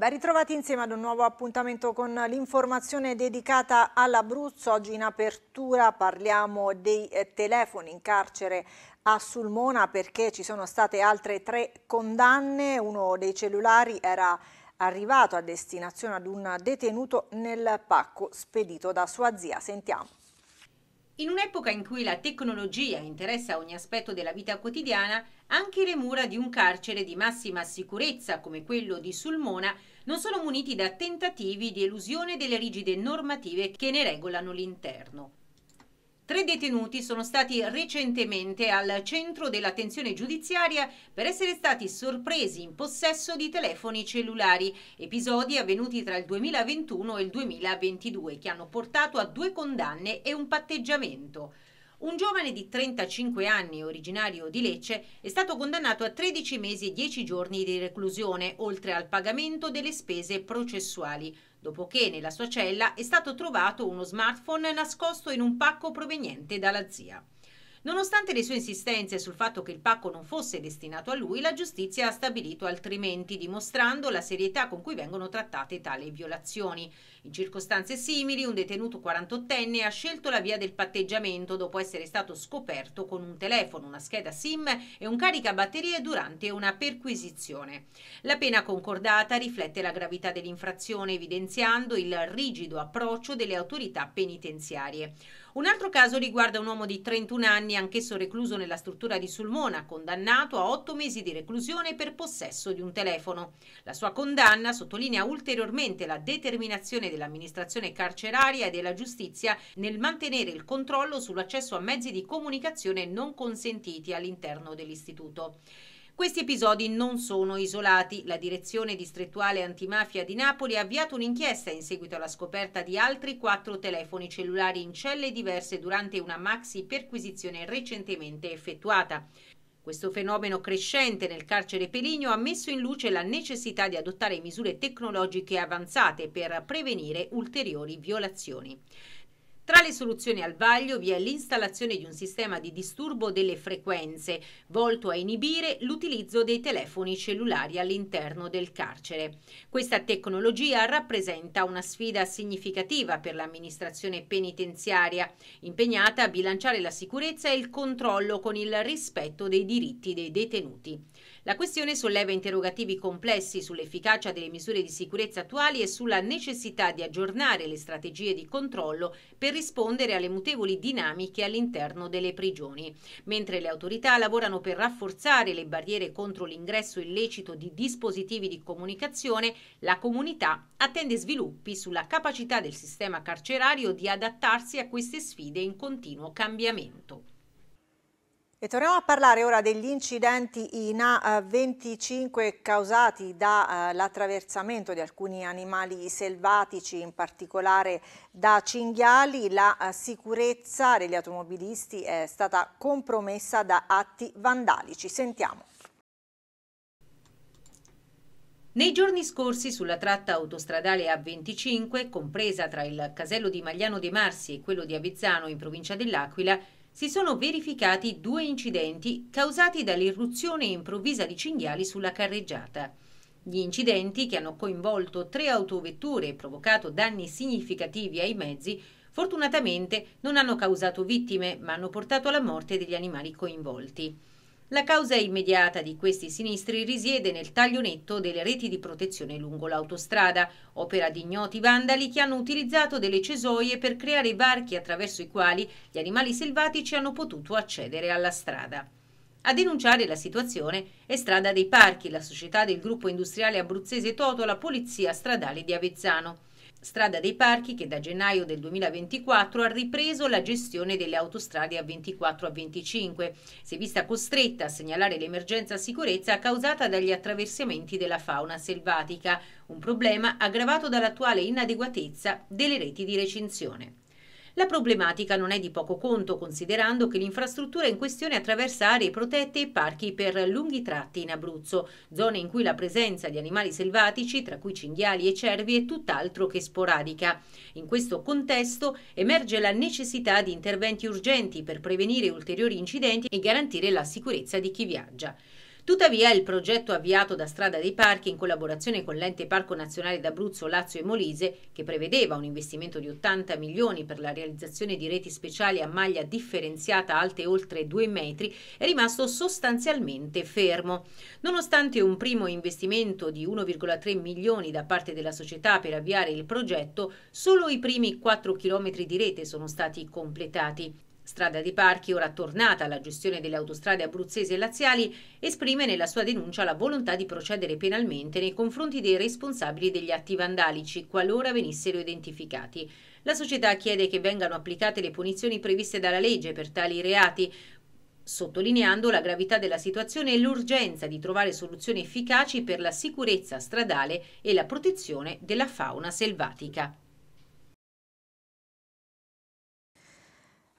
Ben ritrovati insieme ad un nuovo appuntamento con l'informazione dedicata all'Abruzzo. Oggi in apertura parliamo dei eh, telefoni in carcere a Sulmona perché ci sono state altre tre condanne. Uno dei cellulari era arrivato a destinazione ad un detenuto nel pacco spedito da sua zia. Sentiamo. In un'epoca in cui la tecnologia interessa ogni aspetto della vita quotidiana, anche le mura di un carcere di massima sicurezza come quello di Sulmona non sono muniti da tentativi di elusione delle rigide normative che ne regolano l'interno. Tre detenuti sono stati recentemente al centro dell'attenzione giudiziaria per essere stati sorpresi in possesso di telefoni cellulari, episodi avvenuti tra il 2021 e il 2022 che hanno portato a due condanne e un patteggiamento. Un giovane di 35 anni, originario di Lecce, è stato condannato a 13 mesi e 10 giorni di reclusione, oltre al pagamento delle spese processuali, dopo che nella sua cella è stato trovato uno smartphone nascosto in un pacco proveniente dalla zia. Nonostante le sue insistenze sul fatto che il pacco non fosse destinato a lui, la giustizia ha stabilito altrimenti, dimostrando la serietà con cui vengono trattate tali violazioni. In circostanze simili, un detenuto 48enne ha scelto la via del patteggiamento dopo essere stato scoperto con un telefono, una scheda SIM e un caricabatterie durante una perquisizione. La pena concordata riflette la gravità dell'infrazione, evidenziando il rigido approccio delle autorità penitenziarie. Un altro caso riguarda un uomo di 31 anni, anch'esso recluso nella struttura di Sulmona, condannato a 8 mesi di reclusione per possesso di un telefono. La sua condanna sottolinea ulteriormente la determinazione dell'amministrazione carceraria e della giustizia nel mantenere il controllo sull'accesso a mezzi di comunicazione non consentiti all'interno dell'istituto. Questi episodi non sono isolati. La direzione distrettuale antimafia di Napoli ha avviato un'inchiesta in seguito alla scoperta di altri quattro telefoni cellulari in celle diverse durante una maxi perquisizione recentemente effettuata. Questo fenomeno crescente nel carcere Peligno ha messo in luce la necessità di adottare misure tecnologiche avanzate per prevenire ulteriori violazioni. Tra le soluzioni al vaglio vi è l'installazione di un sistema di disturbo delle frequenze volto a inibire l'utilizzo dei telefoni cellulari all'interno del carcere. Questa tecnologia rappresenta una sfida significativa per l'amministrazione penitenziaria, impegnata a bilanciare la sicurezza e il controllo con il rispetto dei diritti dei detenuti. La questione solleva interrogativi complessi sull'efficacia delle misure di sicurezza attuali e sulla necessità di aggiornare le strategie di controllo per rispondere alle mutevoli dinamiche all'interno delle prigioni, mentre le autorità lavorano per rafforzare le barriere contro l'ingresso illecito di dispositivi di comunicazione, la comunità attende sviluppi sulla capacità del sistema carcerario di adattarsi a queste sfide in continuo cambiamento. E torniamo a parlare ora degli incidenti in A25 causati dall'attraversamento di alcuni animali selvatici, in particolare da cinghiali. La eh, sicurezza degli automobilisti è stata compromessa da atti vandalici. Sentiamo. Nei giorni scorsi sulla tratta autostradale A25, compresa tra il casello di Magliano de Marsi e quello di Avezzano in provincia dell'Aquila, si sono verificati due incidenti causati dall'irruzione improvvisa di cinghiali sulla carreggiata. Gli incidenti, che hanno coinvolto tre autovetture e provocato danni significativi ai mezzi, fortunatamente non hanno causato vittime, ma hanno portato alla morte degli animali coinvolti. La causa immediata di questi sinistri risiede nel taglio netto delle reti di protezione lungo l'autostrada, opera di ignoti vandali che hanno utilizzato delle cesoie per creare varchi attraverso i quali gli animali selvatici hanno potuto accedere alla strada. A denunciare la situazione è Strada dei Parchi, la società del gruppo industriale abruzzese Toto, la Polizia Stradale di Avezzano. Strada dei Parchi che da gennaio del 2024 ha ripreso la gestione delle autostrade a 24 a 25. Si è vista costretta a segnalare l'emergenza sicurezza causata dagli attraversamenti della fauna selvatica, un problema aggravato dall'attuale inadeguatezza delle reti di recinzione. La problematica non è di poco conto, considerando che l'infrastruttura in questione attraversa aree protette e parchi per lunghi tratti in Abruzzo, zone in cui la presenza di animali selvatici, tra cui cinghiali e cervi, è tutt'altro che sporadica. In questo contesto emerge la necessità di interventi urgenti per prevenire ulteriori incidenti e garantire la sicurezza di chi viaggia. Tuttavia il progetto avviato da Strada dei Parchi in collaborazione con l'Ente Parco Nazionale d'Abruzzo, Lazio e Molise, che prevedeva un investimento di 80 milioni per la realizzazione di reti speciali a maglia differenziata alte oltre 2 metri, è rimasto sostanzialmente fermo. Nonostante un primo investimento di 1,3 milioni da parte della società per avviare il progetto, solo i primi 4 km di rete sono stati completati. Strada di Parchi, ora tornata alla gestione delle autostrade abruzzesi e laziali, esprime nella sua denuncia la volontà di procedere penalmente nei confronti dei responsabili degli atti vandalici, qualora venissero identificati. La società chiede che vengano applicate le punizioni previste dalla legge per tali reati, sottolineando la gravità della situazione e l'urgenza di trovare soluzioni efficaci per la sicurezza stradale e la protezione della fauna selvatica.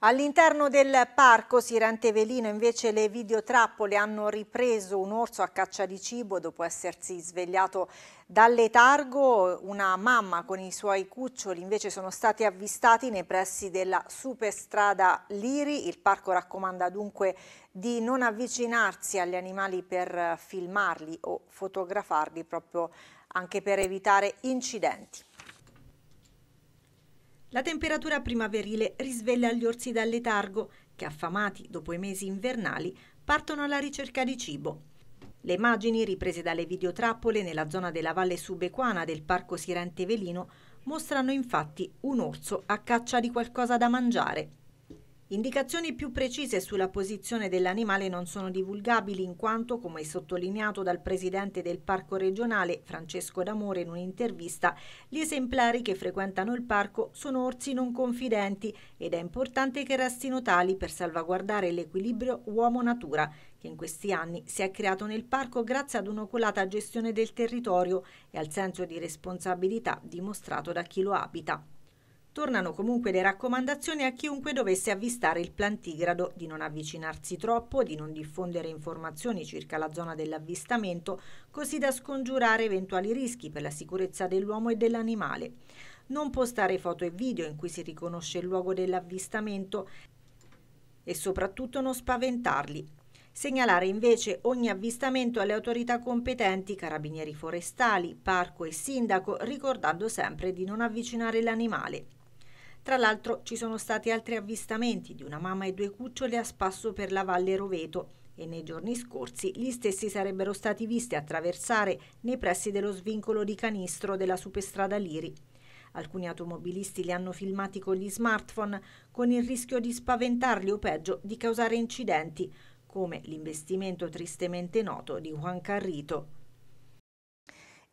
All'interno del parco Sirente Velino invece le videotrappole hanno ripreso un orso a caccia di cibo dopo essersi svegliato dal letargo. Una mamma con i suoi cuccioli invece sono stati avvistati nei pressi della superstrada Liri. Il parco raccomanda dunque di non avvicinarsi agli animali per filmarli o fotografarli proprio anche per evitare incidenti. La temperatura primaverile risveglia gli orsi dal letargo che, affamati dopo i mesi invernali, partono alla ricerca di cibo. Le immagini riprese dalle videotrappole nella zona della valle subequana del parco Sirente Velino mostrano infatti un orso a caccia di qualcosa da mangiare. Indicazioni più precise sulla posizione dell'animale non sono divulgabili in quanto, come sottolineato dal presidente del parco regionale Francesco D'Amore in un'intervista, gli esemplari che frequentano il parco sono orsi non confidenti ed è importante che restino tali per salvaguardare l'equilibrio uomo-natura che in questi anni si è creato nel parco grazie ad un'oculata gestione del territorio e al senso di responsabilità dimostrato da chi lo abita. Tornano comunque le raccomandazioni a chiunque dovesse avvistare il plantigrado di non avvicinarsi troppo, di non diffondere informazioni circa la zona dell'avvistamento, così da scongiurare eventuali rischi per la sicurezza dell'uomo e dell'animale. Non postare foto e video in cui si riconosce il luogo dell'avvistamento e soprattutto non spaventarli. Segnalare invece ogni avvistamento alle autorità competenti, carabinieri forestali, parco e sindaco, ricordando sempre di non avvicinare l'animale. Tra l'altro ci sono stati altri avvistamenti di una mamma e due cucciole a spasso per la Valle Roveto e nei giorni scorsi gli stessi sarebbero stati visti attraversare nei pressi dello svincolo di canistro della superstrada Liri. Alcuni automobilisti li hanno filmati con gli smartphone con il rischio di spaventarli o peggio di causare incidenti, come l'investimento tristemente noto di Juan Carrito.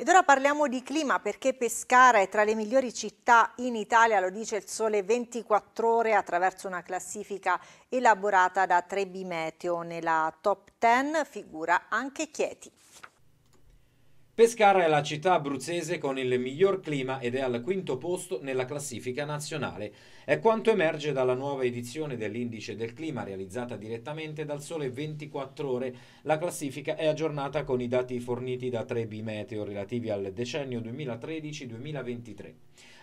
Ed ora parliamo di clima perché Pescara è tra le migliori città in Italia, lo dice il Sole 24 ore attraverso una classifica elaborata da Trebi Meteo. Nella top 10 figura anche Chieti. Pescara è la città abruzzese con il miglior clima ed è al quinto posto nella classifica nazionale. È quanto emerge dalla nuova edizione dell'Indice del Clima realizzata direttamente dal Sole 24 Ore. La classifica è aggiornata con i dati forniti da Trebi Meteo relativi al decennio 2013-2023.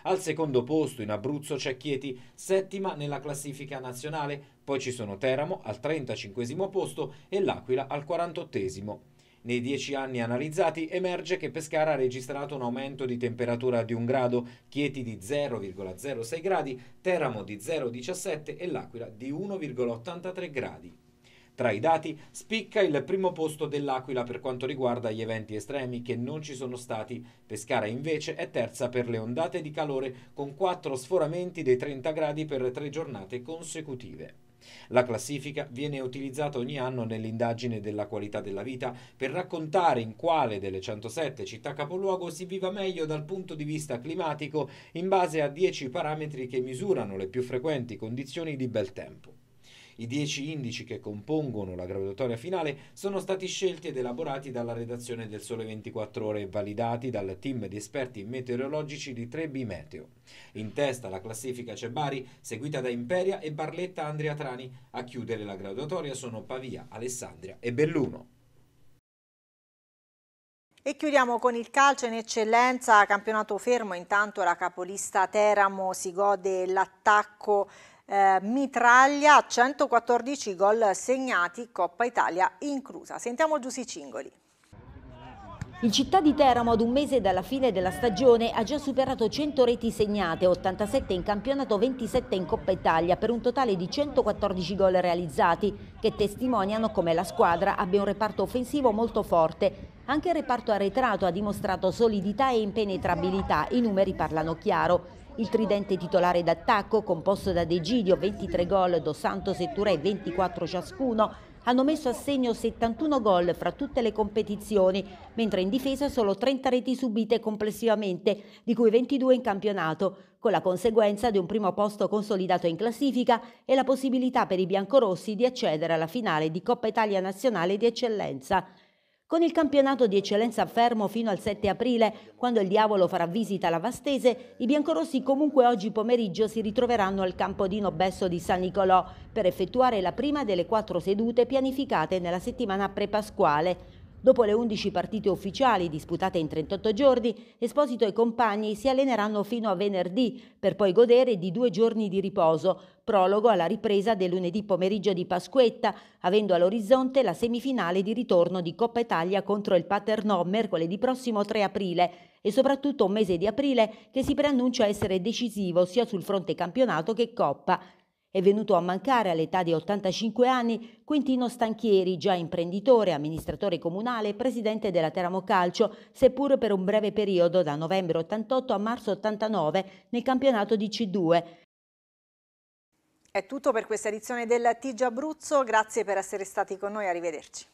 Al secondo posto in Abruzzo c'è Chieti, settima nella classifica nazionale, poi ci sono Teramo al 35 posto e L'Aquila al 48. Nei dieci anni analizzati emerge che Pescara ha registrato un aumento di temperatura di un grado, Chieti di 0,06 gradi, Teramo di 0,17 e L'Aquila di 1,83 gradi. Tra i dati spicca il primo posto dell'Aquila per quanto riguarda gli eventi estremi che non ci sono stati. Pescara invece è terza per le ondate di calore con quattro sforamenti dei 30 gradi per tre giornate consecutive. La classifica viene utilizzata ogni anno nell'indagine della qualità della vita per raccontare in quale delle 107 città capoluogo si viva meglio dal punto di vista climatico in base a 10 parametri che misurano le più frequenti condizioni di bel tempo. I dieci indici che compongono la graduatoria finale sono stati scelti ed elaborati dalla redazione del Sole 24 Ore e validati dal team di esperti meteorologici di 3B Meteo. In testa la classifica c'è Bari, seguita da Imperia e Barletta Andrea Trani. A chiudere la graduatoria sono Pavia, Alessandria e Belluno. E chiudiamo con il calcio in eccellenza, campionato fermo, intanto la capolista Teramo si gode l'attacco eh, mitraglia, 114 gol segnati, Coppa Italia inclusa. Sentiamo Giussi Cingoli. Il Città di Teramo ad un mese dalla fine della stagione ha già superato 100 reti segnate, 87 in campionato, 27 in Coppa Italia per un totale di 114 gol realizzati che testimoniano come la squadra abbia un reparto offensivo molto forte. Anche il reparto arretrato ha dimostrato solidità e impenetrabilità, i numeri parlano chiaro. Il tridente titolare d'attacco, composto da De Gidio 23 gol, Dos Santos e Touré 24 ciascuno, hanno messo a segno 71 gol fra tutte le competizioni, mentre in difesa solo 30 reti subite complessivamente, di cui 22 in campionato, con la conseguenza di un primo posto consolidato in classifica e la possibilità per i biancorossi di accedere alla finale di Coppa Italia Nazionale di Eccellenza. Con il campionato di eccellenza fermo fino al 7 aprile, quando il diavolo farà visita alla Vastese, i biancorossi comunque oggi pomeriggio si ritroveranno al campo di Nobesso di San Nicolò per effettuare la prima delle quattro sedute pianificate nella settimana pre-pasquale. Dopo le 11 partite ufficiali disputate in 38 giorni, Esposito e compagni si alleneranno fino a venerdì per poi godere di due giorni di riposo, prologo alla ripresa del lunedì pomeriggio di Pasquetta, avendo all'orizzonte la semifinale di ritorno di Coppa Italia contro il Paternò mercoledì prossimo 3 aprile e soprattutto un mese di aprile che si preannuncia essere decisivo sia sul fronte campionato che Coppa. È venuto a mancare all'età di 85 anni Quintino Stanchieri, già imprenditore, amministratore comunale e presidente della Teramo Calcio, seppur per un breve periodo da novembre 88 a marzo 89 nel campionato di C2. È tutto per questa edizione del TG Abruzzo, grazie per essere stati con noi, arrivederci.